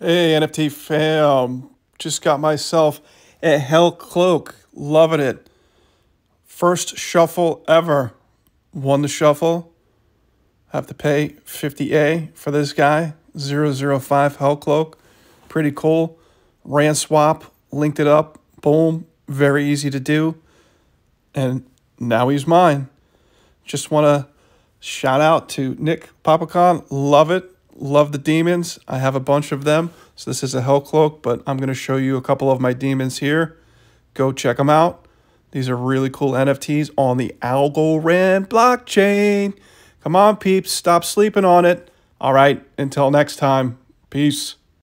Hey, NFT fam. Just got myself a Hell Cloak. Loving it. First shuffle ever. Won the shuffle. Have to pay 50A for this guy. 005 Hell Cloak. Pretty cool. RandSwap. Linked it up. Boom. Very easy to do. And now he's mine. Just want to shout out to Nick Papacon. Love it love the demons. I have a bunch of them. So this is a hell cloak, but I'm going to show you a couple of my demons here. Go check them out. These are really cool NFTs on the Algorand blockchain. Come on, peeps. Stop sleeping on it. All right. Until next time. Peace.